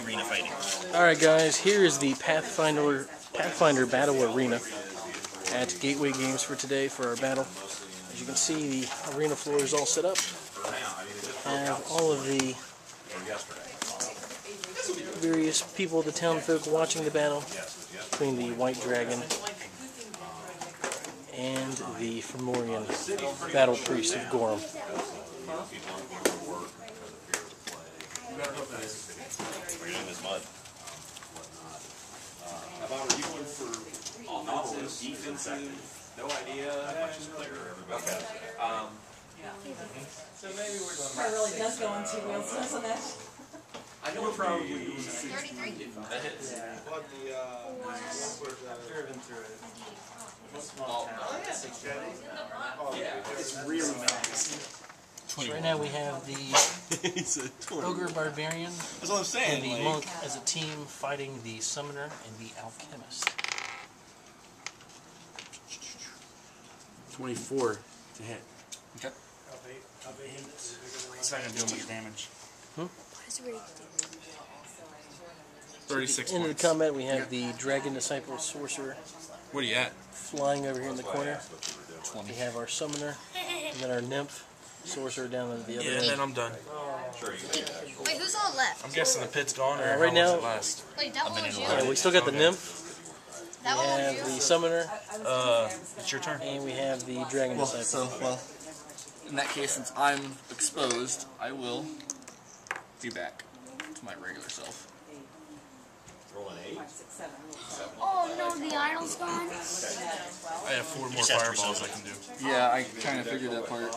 arena fighting. Alright guys, here is the Pathfinder Pathfinder Battle Arena at Gateway Games for today for our battle. As you can see, the arena floor is all set up. Have all of the various people, the town folk watching the battle between the White Dragon and the Fomorian Battle Priest of Gorum. We're doing this mud. How about are you going for offensive, defensive? No idea. Okay. Um, so maybe we're. It really does go on two wheels, doesn't it? I know we're probably. Thirty-three. That hits. It's really. So right now we have the He's a tour. Ogre Barbarian That's what I'm saying. and saying. the like- monk as a team fighting the summoner and the alchemist. 24 to hit. Okay. It's not gonna do much damage. That's really 36 Into the combat we have the Dragon Disciple Sorcerer What are you at? flying over here in the corner. We have our summoner and then our nymph sorcerer down at the other Yeah, end. then I'm done. Wait, who's all left? I'm guessing the pit's gone, or Uh, right now- last? Wait, that one was you. Yeah, we still got the nymph, That we one have was the summoner, Uh, it's your turn. and we have the Dragon Well, Disciple. so, well, in that case, since I'm exposed, I will be back to my regular self. Oh no, the idol's gone. I have four more just have to fireballs I can do. Yeah, I kind of figured that part.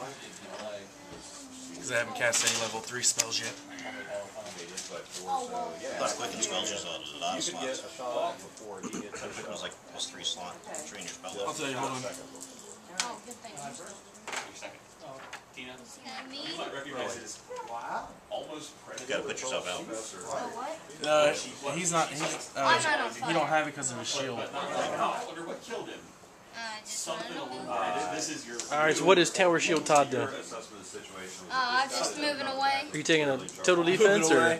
Because I haven't cast any level 3 spells yet. Plus quicken spells use a lot of slots. It was like plus three slot. Train your spell. I'll tell you, hold on. Oh, good thing. Tina, me? you might recognize it as almost You gotta put yourself out. Uh, he's not, he's, uh, he don't have it because of his shield. I wonder what killed him. Uh, Something a running little away. bit. This is your. Alright, so what is Tower Shield Todd doing? Oh, I'm just moving away. Are you taking a total defense or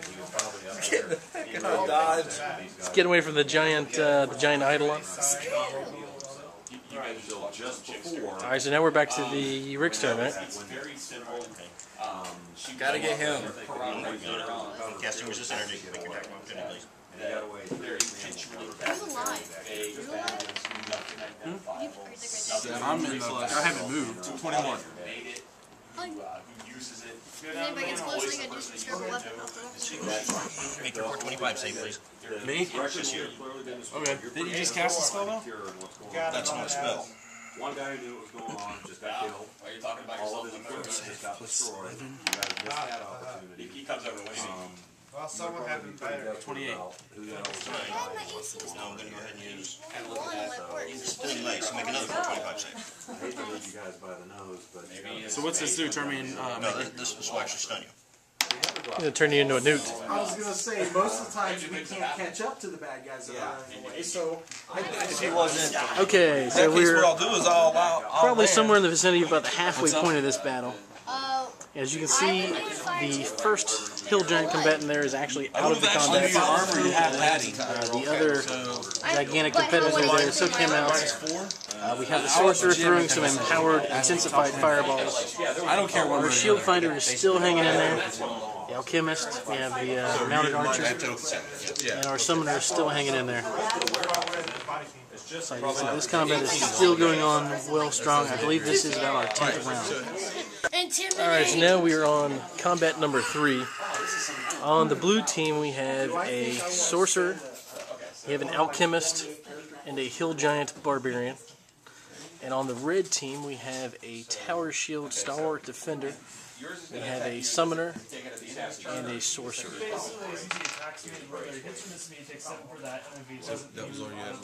Dodge. let's get away from the giant uh, the giant eidolon? You guys are just before. Alright, so now we're back to the Rick's turn, right? It's very simple. Um, Gotta get him. Casting resist energy. Make your attack opportunity, please. They're intentionally Who's alive? vague. You alive? Hmm? Are you right I'm in the, I haven't moved. 21. Made it. there? Uh, who uses it? If anybody gets close, they can do weapon. I'll throw it. Make your core 25 save, please. Me? Just you. Okay. Did you just cast a spell though? That's not a spell. One guy who knew what was going on just got killed. Are you talking about All of his equipment just got destroyed. You guys missed that opportunity. He comes over with me. Um, Well, someone had been better. 28. who the hell was my AC is Now I'm gonna go ahead and use. one at work. It's still late, so make another core 25 save. I hate to lead you guys by the nose, but you gotta- So what's this do? Turn me in, uh, No, this, this will actually stun you. He's gonna turn you into a newt. I was gonna say, most of the times we can't catch up to the bad guys that are running away, so I If he wasn't, Okay, so we're I'll do is I'll allow. probably somewhere in the vicinity of about the halfway point of this battle. Uh, As you can see, the first hill giant combatant there is actually out of the combat. armor you have Patty. Uh, the other gigantic but competitor how there much so is came my out. Uh, we have the sorcerer throwing some empowered, intensified fireballs. I don't care what Our shield fighter is still hanging in there. The alchemist, we have the uh, mounted archer, and our summoner is still hanging in there. So you this combat is still going on well strong. I believe this is about our 10th round. Alright, so now we are on combat number three. On the blue team, we have a sorcerer, we have an alchemist, and a hill giant barbarian. And on the red team, we have a tower shield stalwart defender, we have a summoner, and a sorcerer. That was all you had.